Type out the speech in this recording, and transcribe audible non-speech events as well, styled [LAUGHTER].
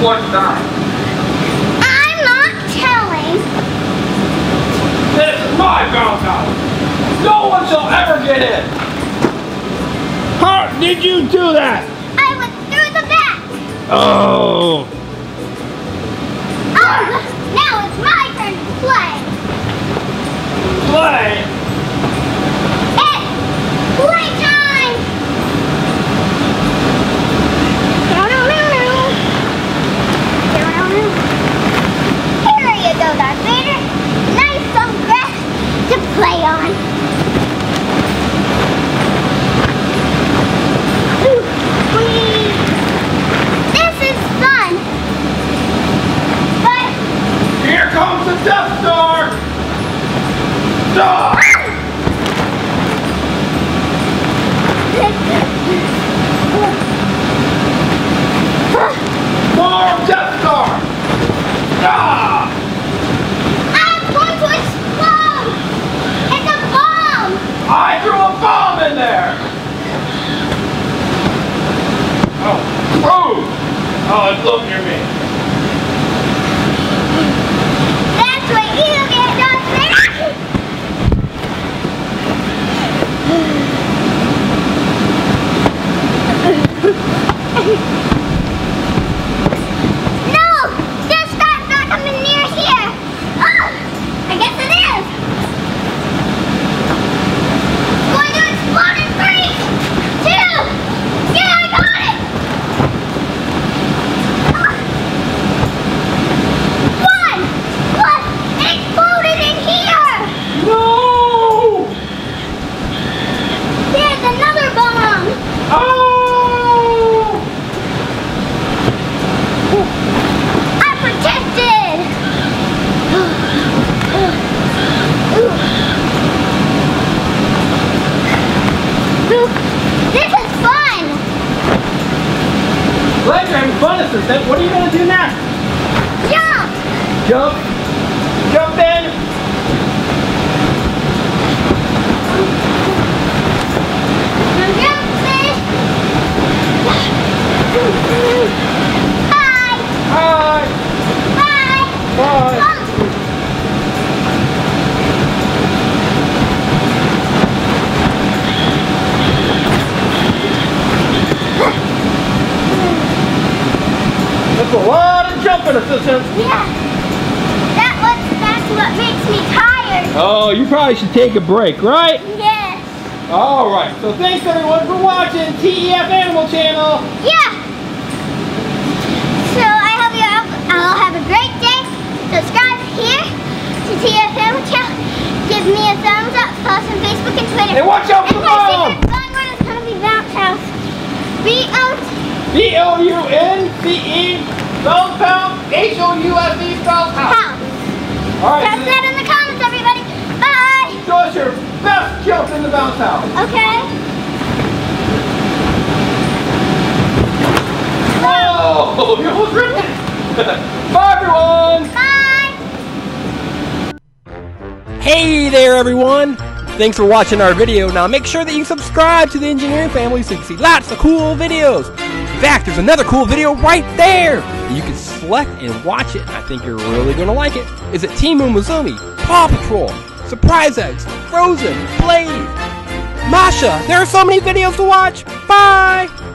What's that? I'm not telling. This is my house. No one shall ever get in. How did you do that? I went through the back. Oh. Oh, now it's my turn to play. Play. It's playtime. Here you go, Darth Vader. Nice some grass to play on. Ooh, whee. This is fun. But Here comes the Death Star. Star. More Death Star. Ah. I'm going to explode! It's a bomb! I threw a bomb in there. Oh. Oh. It's up near me. That's what you get, Darth Vader! No! This star's not coming near here! Oh! I guess it is! Going to explode in three! Two! Yeah, I got it! One! Look! It exploded in here! No. There's another bomb! Oh. I'm protected! This is fun! Glad you're having fun, assistant. What are you gonna do next? Jump. Jump in. I'm jumping! Bye! Hi. Bye! Bye. Bump! That's a jumping, assistant. Yeah! That was, that's what makes me tired! Oh, you probably should take a break, right? Yes! All right. So thanks everyone for watching TEF Animal Channel. Yeah! So I hope you all have a great day. Subscribe here to TFM channel. Give me a thumbs up. Follow us on Facebook and Twitter. Hey, watch out for and the my bomb! secret fun word is going to be bounce H O U S E spells house. house. All right. Press so that in the comments, everybody. Bye! Show us your best jump in the bounce house. Okay. Whoa! [LAUGHS] You almost ripped it. [LAUGHS] Bye everyone. Bye! Hey there, everyone! Thanks for watching our video. Now make sure that you subscribe to the engineering family so you can see lots of cool videos. In fact, there's another cool video right there. You can select and watch it. I think you're really going to like it. Is it Team Umizoomi, Paw Patrol, Surprise Eggs, Frozen, Blaze, Masha? There are so many videos to watch. Bye!